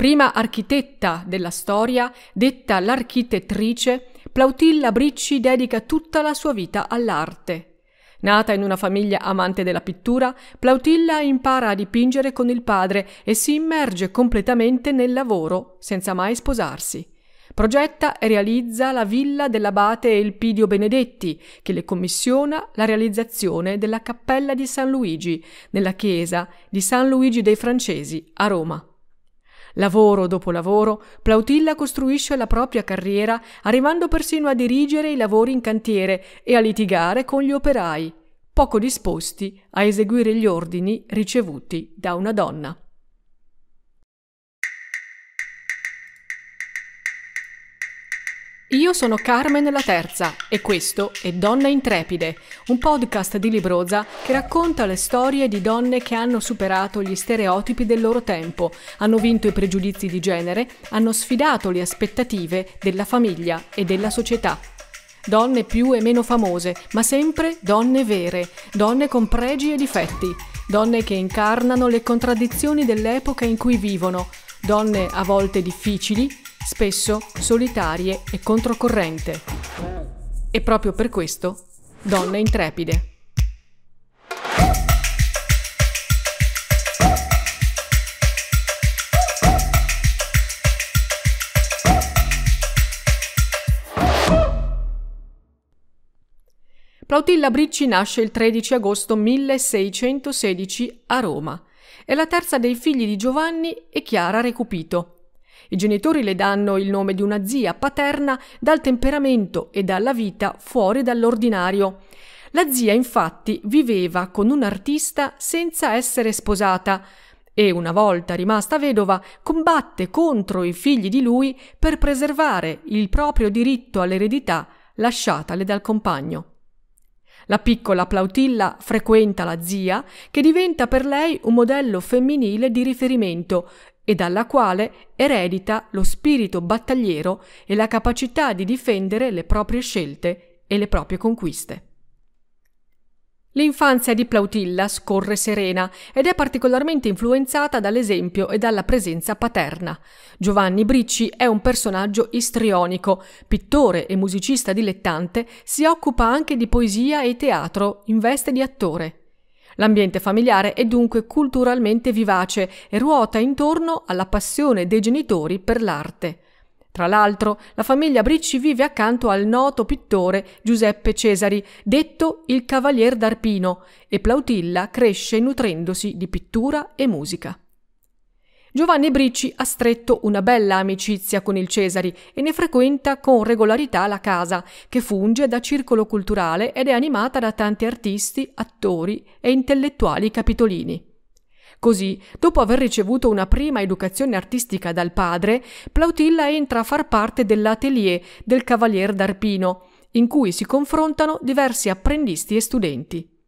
Prima architetta della storia, detta l'architettrice, Plautilla Bricci dedica tutta la sua vita all'arte. Nata in una famiglia amante della pittura, Plautilla impara a dipingere con il padre e si immerge completamente nel lavoro, senza mai sposarsi. Progetta e realizza la villa dell'abate Elpidio Benedetti, che le commissiona la realizzazione della cappella di San Luigi, nella chiesa di San Luigi dei Francesi, a Roma. Lavoro dopo lavoro, Plautilla costruisce la propria carriera, arrivando persino a dirigere i lavori in cantiere e a litigare con gli operai, poco disposti a eseguire gli ordini ricevuti da una donna. Io sono Carmen la Terza e questo è Donne Intrepide, un podcast di Libroza che racconta le storie di donne che hanno superato gli stereotipi del loro tempo, hanno vinto i pregiudizi di genere, hanno sfidato le aspettative della famiglia e della società. Donne più e meno famose, ma sempre donne vere, donne con pregi e difetti, donne che incarnano le contraddizioni dell'epoca in cui vivono, donne a volte difficili, spesso solitarie e controcorrente. E proprio per questo, donne intrepide. Plautilla Bricci nasce il 13 agosto 1616 a Roma. È la terza dei figli di Giovanni e Chiara Recupito. I genitori le danno il nome di una zia paterna dal temperamento e dalla vita fuori dall'ordinario. La zia infatti viveva con un artista senza essere sposata e una volta rimasta vedova combatte contro i figli di lui per preservare il proprio diritto all'eredità lasciatale dal compagno. La piccola Plautilla frequenta la zia, che diventa per lei un modello femminile di riferimento e dalla quale eredita lo spirito battagliero e la capacità di difendere le proprie scelte e le proprie conquiste. L'infanzia di Plautilla scorre serena ed è particolarmente influenzata dall'esempio e dalla presenza paterna. Giovanni Bricci è un personaggio istrionico, pittore e musicista dilettante, si occupa anche di poesia e teatro in veste di attore. L'ambiente familiare è dunque culturalmente vivace e ruota intorno alla passione dei genitori per l'arte. Tra l'altro, la famiglia Bricci vive accanto al noto pittore Giuseppe Cesari, detto il Cavalier d'Arpino, e Plautilla cresce nutrendosi di pittura e musica. Giovanni Bricci ha stretto una bella amicizia con il Cesari e ne frequenta con regolarità la casa, che funge da circolo culturale ed è animata da tanti artisti, attori e intellettuali capitolini. Così, dopo aver ricevuto una prima educazione artistica dal padre, Plautilla entra a far parte dell'atelier del Cavalier d'Arpino, in cui si confrontano diversi apprendisti e studenti.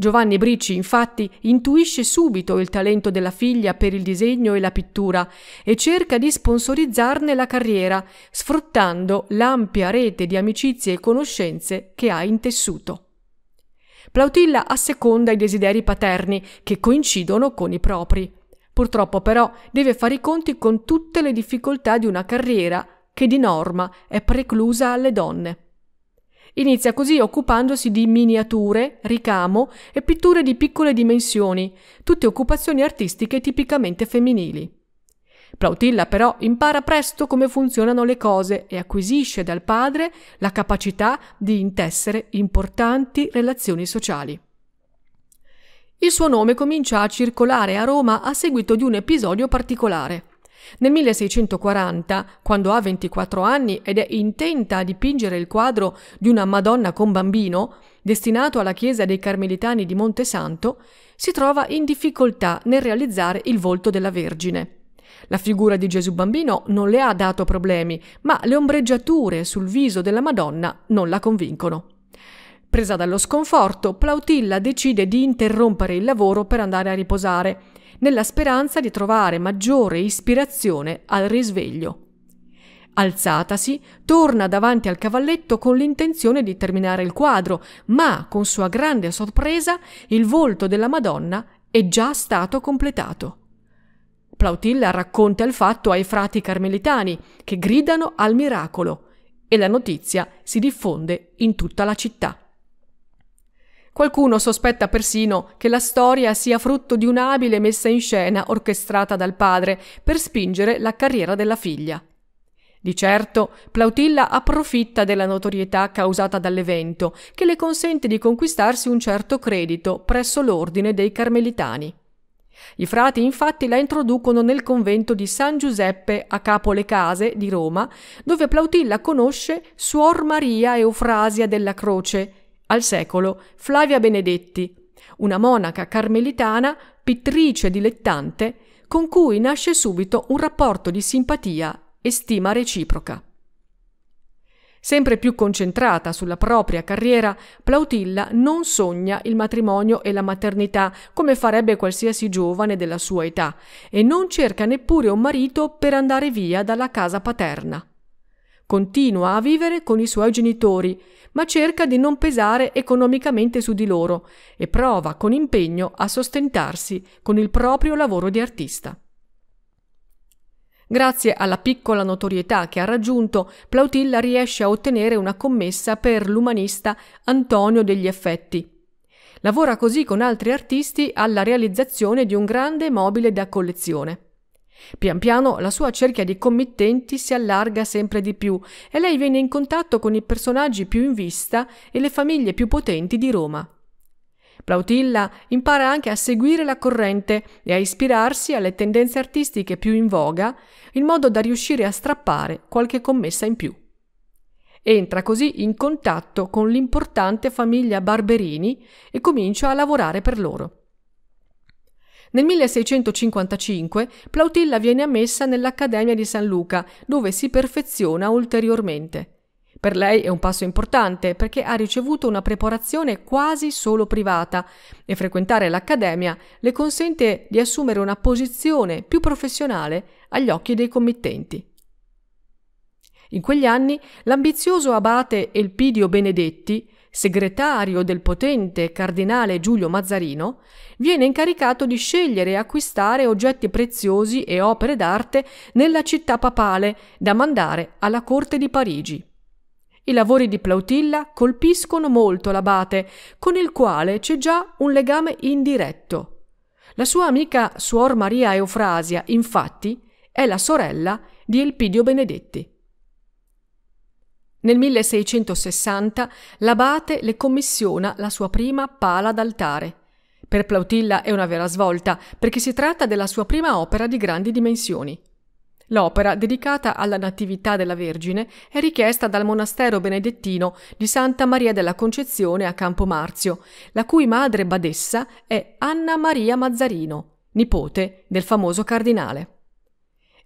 Giovanni Bricci infatti intuisce subito il talento della figlia per il disegno e la pittura e cerca di sponsorizzarne la carriera, sfruttando l'ampia rete di amicizie e conoscenze che ha intessuto. Plautilla asseconda i desideri paterni che coincidono con i propri. Purtroppo però deve fare i conti con tutte le difficoltà di una carriera che di norma è preclusa alle donne. Inizia così occupandosi di miniature, ricamo e pitture di piccole dimensioni, tutte occupazioni artistiche tipicamente femminili. Plautilla però impara presto come funzionano le cose e acquisisce dal padre la capacità di intessere importanti relazioni sociali. Il suo nome comincia a circolare a Roma a seguito di un episodio particolare. Nel 1640, quando ha 24 anni ed è intenta a dipingere il quadro di una Madonna con bambino, destinato alla chiesa dei Carmelitani di Montesanto, si trova in difficoltà nel realizzare il volto della Vergine. La figura di Gesù bambino non le ha dato problemi, ma le ombreggiature sul viso della Madonna non la convincono. Presa dallo sconforto, Plautilla decide di interrompere il lavoro per andare a riposare nella speranza di trovare maggiore ispirazione al risveglio. Alzatasi, torna davanti al cavalletto con l'intenzione di terminare il quadro, ma con sua grande sorpresa il volto della Madonna è già stato completato. Plautilla racconta il fatto ai frati carmelitani, che gridano al miracolo, e la notizia si diffonde in tutta la città. Qualcuno sospetta persino che la storia sia frutto di un'abile messa in scena orchestrata dal padre per spingere la carriera della figlia. Di certo, Plautilla approfitta della notorietà causata dall'evento, che le consente di conquistarsi un certo credito presso l'ordine dei Carmelitani. I frati infatti la introducono nel convento di San Giuseppe a Capo le Case di Roma, dove Plautilla conosce Suor Maria Eufrasia della Croce, al secolo Flavia Benedetti, una monaca carmelitana, pittrice dilettante, con cui nasce subito un rapporto di simpatia e stima reciproca. Sempre più concentrata sulla propria carriera, Plautilla non sogna il matrimonio e la maternità come farebbe qualsiasi giovane della sua età e non cerca neppure un marito per andare via dalla casa paterna. Continua a vivere con i suoi genitori, ma cerca di non pesare economicamente su di loro e prova con impegno a sostentarsi con il proprio lavoro di artista. Grazie alla piccola notorietà che ha raggiunto, Plautilla riesce a ottenere una commessa per l'umanista Antonio degli Effetti. Lavora così con altri artisti alla realizzazione di un grande mobile da collezione. Pian piano la sua cerchia di committenti si allarga sempre di più e lei viene in contatto con i personaggi più in vista e le famiglie più potenti di Roma. Plautilla impara anche a seguire la corrente e a ispirarsi alle tendenze artistiche più in voga, in modo da riuscire a strappare qualche commessa in più. Entra così in contatto con l'importante famiglia Barberini e comincia a lavorare per loro. Nel 1655 Plautilla viene ammessa nell'Accademia di San Luca, dove si perfeziona ulteriormente. Per lei è un passo importante perché ha ricevuto una preparazione quasi solo privata e frequentare l'accademia le consente di assumere una posizione più professionale agli occhi dei committenti. In quegli anni l'ambizioso abate Elpidio Benedetti, segretario del potente cardinale Giulio Mazzarino, viene incaricato di scegliere e acquistare oggetti preziosi e opere d'arte nella città papale da mandare alla corte di Parigi. I lavori di Plautilla colpiscono molto l'abate, con il quale c'è già un legame indiretto. La sua amica Suor Maria Eufrasia, infatti, è la sorella di Elpidio Benedetti. Nel 1660 l'abate le commissiona la sua prima pala d'altare. Per Plautilla è una vera svolta, perché si tratta della sua prima opera di grandi dimensioni. L'opera, dedicata alla Natività della Vergine, è richiesta dal monastero benedettino di Santa Maria della Concezione a Campomarzio, la cui madre badessa è Anna Maria Mazzarino, nipote del famoso cardinale.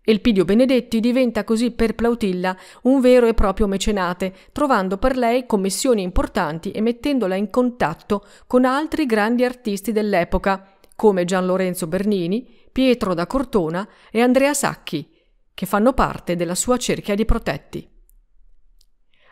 Elpidio Benedetti diventa così per Plautilla un vero e proprio mecenate, trovando per lei commissioni importanti e mettendola in contatto con altri grandi artisti dell'epoca, come Gian Lorenzo Bernini, Pietro da Cortona e Andrea Sacchi, che fanno parte della sua cerchia di protetti.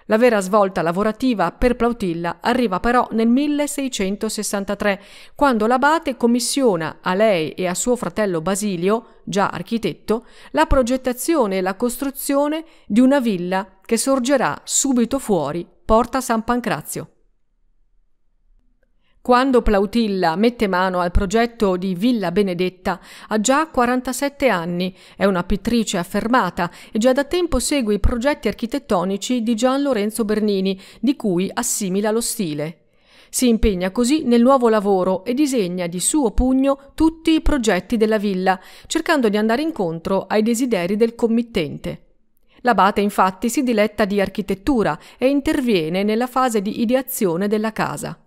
La vera svolta lavorativa per Plautilla arriva però nel 1663, quando l'abate commissiona a lei e a suo fratello Basilio, già architetto, la progettazione e la costruzione di una villa che sorgerà subito fuori Porta San Pancrazio. Quando Plautilla mette mano al progetto di Villa Benedetta ha già 47 anni, è una pittrice affermata e già da tempo segue i progetti architettonici di Gian Lorenzo Bernini, di cui assimila lo stile. Si impegna così nel nuovo lavoro e disegna di suo pugno tutti i progetti della villa, cercando di andare incontro ai desideri del committente. L'abate infatti si diletta di architettura e interviene nella fase di ideazione della casa.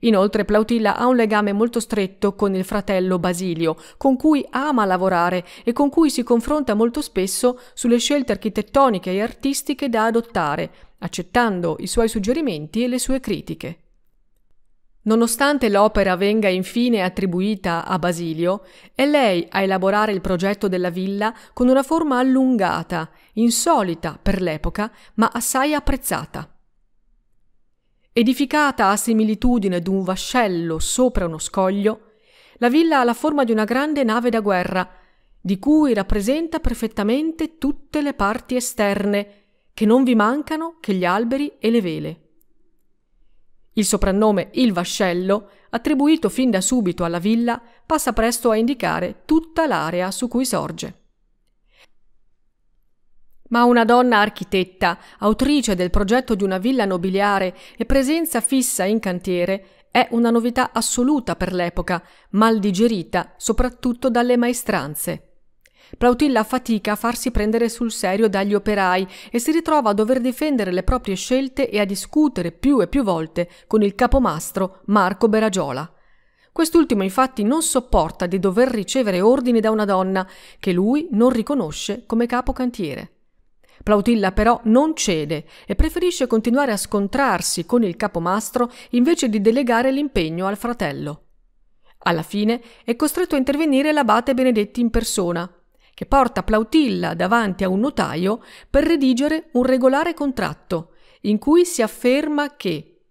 Inoltre Plautilla ha un legame molto stretto con il fratello Basilio, con cui ama lavorare e con cui si confronta molto spesso sulle scelte architettoniche e artistiche da adottare, accettando i suoi suggerimenti e le sue critiche. Nonostante l'opera venga infine attribuita a Basilio, è lei a elaborare il progetto della villa con una forma allungata, insolita per l'epoca, ma assai apprezzata. Edificata a similitudine d'un vascello sopra uno scoglio, la villa ha la forma di una grande nave da guerra di cui rappresenta perfettamente tutte le parti esterne, che non vi mancano che gli alberi e le vele. Il soprannome Il Vascello, attribuito fin da subito alla villa, passa presto a indicare tutta l'area su cui sorge. Ma una donna architetta, autrice del progetto di una villa nobiliare e presenza fissa in cantiere, è una novità assoluta per l'epoca, mal digerita soprattutto dalle maestranze. Plautilla fatica a farsi prendere sul serio dagli operai e si ritrova a dover difendere le proprie scelte e a discutere più e più volte con il capomastro Marco Beragiola. Quest'ultimo infatti non sopporta di dover ricevere ordini da una donna che lui non riconosce come capocantiere. Plautilla però non cede e preferisce continuare a scontrarsi con il capomastro invece di delegare l'impegno al fratello. Alla fine è costretto a intervenire l'abate Benedetti in persona, che porta Plautilla davanti a un notaio per redigere un regolare contratto in cui si afferma che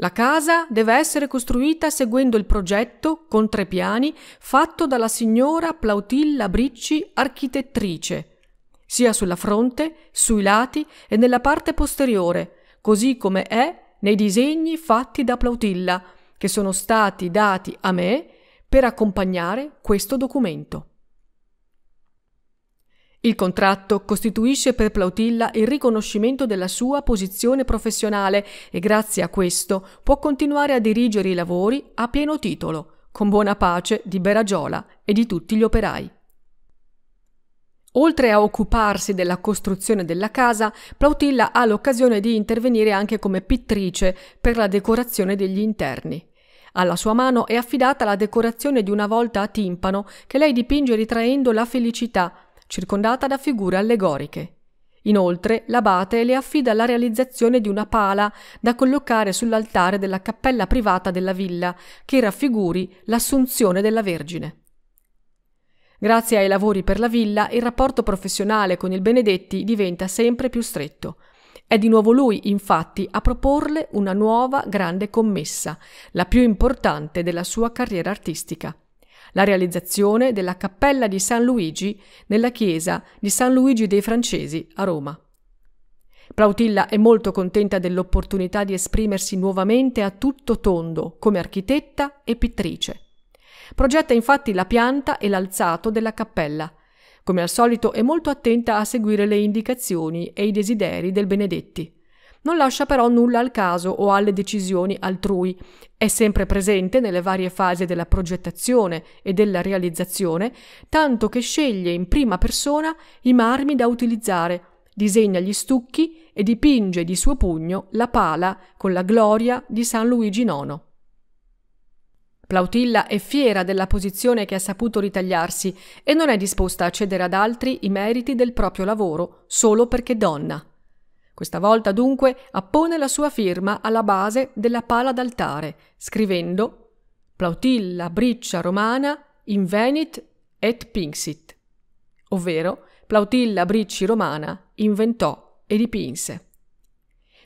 la casa deve essere costruita seguendo il progetto con tre piani fatto dalla signora Plautilla Bricci, architettrice, sia sulla fronte, sui lati e nella parte posteriore, così come è nei disegni fatti da Plautilla, che sono stati dati a me per accompagnare questo documento. Il contratto costituisce per Plautilla il riconoscimento della sua posizione professionale e grazie a questo può continuare a dirigere i lavori a pieno titolo, con buona pace di Beragiola e di tutti gli operai. Oltre a occuparsi della costruzione della casa, Plautilla ha l'occasione di intervenire anche come pittrice per la decorazione degli interni. Alla sua mano è affidata la decorazione di una volta a timpano che lei dipinge ritraendo la felicità, circondata da figure allegoriche. Inoltre, l'abate le affida la realizzazione di una pala da collocare sull'altare della cappella privata della villa, che raffiguri l'Assunzione della Vergine. Grazie ai lavori per la villa, il rapporto professionale con il Benedetti diventa sempre più stretto. È di nuovo lui, infatti, a proporle una nuova grande commessa, la più importante della sua carriera artistica. La realizzazione della Cappella di San Luigi nella chiesa di San Luigi dei Francesi a Roma. Plautilla è molto contenta dell'opportunità di esprimersi nuovamente a tutto tondo come architetta e pittrice. Progetta infatti la pianta e l'alzato della cappella. Come al solito è molto attenta a seguire le indicazioni e i desideri del Benedetti. Non lascia però nulla al caso o alle decisioni altrui. È sempre presente nelle varie fasi della progettazione e della realizzazione, tanto che sceglie in prima persona i marmi da utilizzare, disegna gli stucchi e dipinge di suo pugno la pala con la gloria di San Luigi IX. Plautilla è fiera della posizione che ha saputo ritagliarsi e non è disposta a cedere ad altri i meriti del proprio lavoro solo perché donna. Questa volta dunque appone la sua firma alla base della pala d'altare, scrivendo Plautilla Briccia Romana invenit et pinxit, ovvero Plautilla Bricci Romana inventò e dipinse.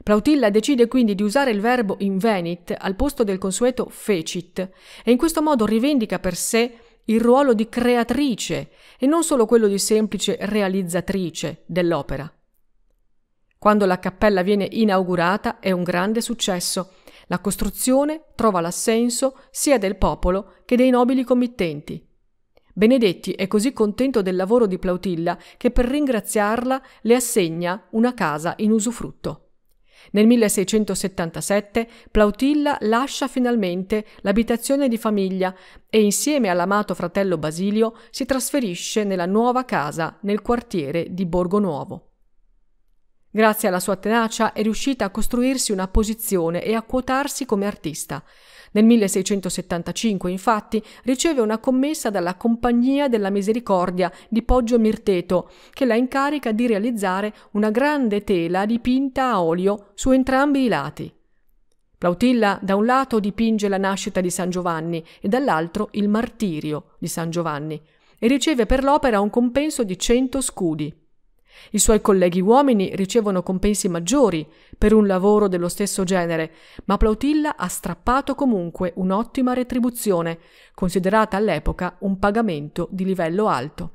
Plautilla decide quindi di usare il verbo invenit al posto del consueto fecit e in questo modo rivendica per sé il ruolo di creatrice e non solo quello di semplice realizzatrice dell'opera. Quando la cappella viene inaugurata è un grande successo. La costruzione trova l'assenso sia del popolo che dei nobili committenti. Benedetti è così contento del lavoro di Plautilla che per ringraziarla le assegna una casa in usufrutto. Nel 1677 Plautilla lascia finalmente l'abitazione di famiglia e insieme all'amato fratello Basilio si trasferisce nella nuova casa nel quartiere di Borgo Nuovo. Grazie alla sua tenacia è riuscita a costruirsi una posizione e a quotarsi come artista. Nel 1675, infatti, riceve una commessa dalla Compagnia della Misericordia di Poggio Mirteto, che la incarica di realizzare una grande tela dipinta a olio su entrambi i lati. Plautilla da un lato dipinge la nascita di San Giovanni e dall'altro il martirio di San Giovanni e riceve per l'opera un compenso di cento scudi. I suoi colleghi uomini ricevono compensi maggiori per un lavoro dello stesso genere, ma Plautilla ha strappato comunque un'ottima retribuzione, considerata all'epoca un pagamento di livello alto.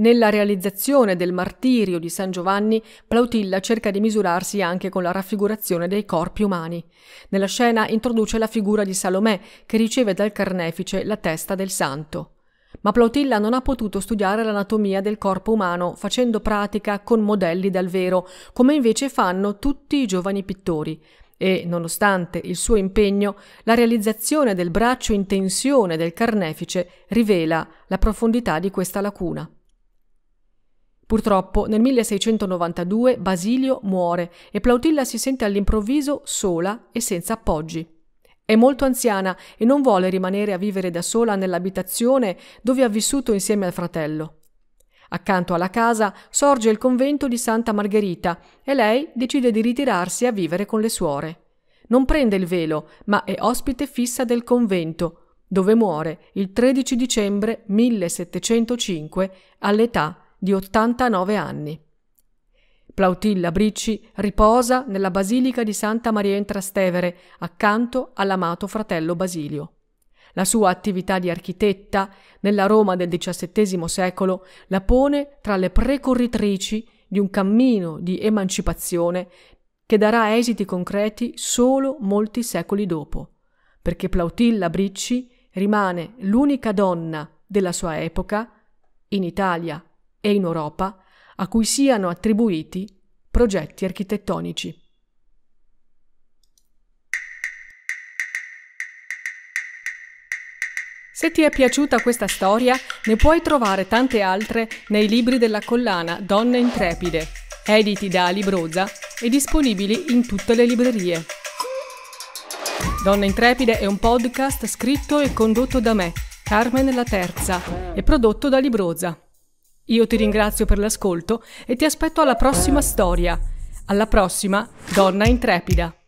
Nella realizzazione del martirio di San Giovanni, Plautilla cerca di misurarsi anche con la raffigurazione dei corpi umani. Nella scena introduce la figura di Salomè, che riceve dal carnefice la testa del santo. Ma Plautilla non ha potuto studiare l'anatomia del corpo umano facendo pratica con modelli dal vero, come invece fanno tutti i giovani pittori. E, nonostante il suo impegno, la realizzazione del braccio in tensione del carnefice rivela la profondità di questa lacuna. Purtroppo nel 1692 Basilio muore e Plautilla si sente all'improvviso sola e senza appoggi. È molto anziana e non vuole rimanere a vivere da sola nell'abitazione dove ha vissuto insieme al fratello. Accanto alla casa sorge il convento di Santa Margherita e lei decide di ritirarsi a vivere con le suore. Non prende il velo, ma è ospite fissa del convento, dove muore il 13 dicembre 1705 all'età di 89 anni. Plautilla Bricci riposa nella Basilica di Santa Maria in Trastevere, accanto all'amato fratello Basilio. La sua attività di architetta nella Roma del XVII secolo la pone tra le precorritrici di un cammino di emancipazione che darà esiti concreti solo molti secoli dopo, perché Plautilla Bricci rimane l'unica donna della sua epoca, in Italia e in Europa a cui siano attribuiti progetti architettonici. Se ti è piaciuta questa storia, ne puoi trovare tante altre nei libri della collana Donne Intrepide, editi da Alibroza e disponibili in tutte le librerie. Donne Intrepide è un podcast scritto e condotto da me, Carmen La Terza, e prodotto da Libroza. Io ti ringrazio per l'ascolto e ti aspetto alla prossima storia. Alla prossima, donna intrepida.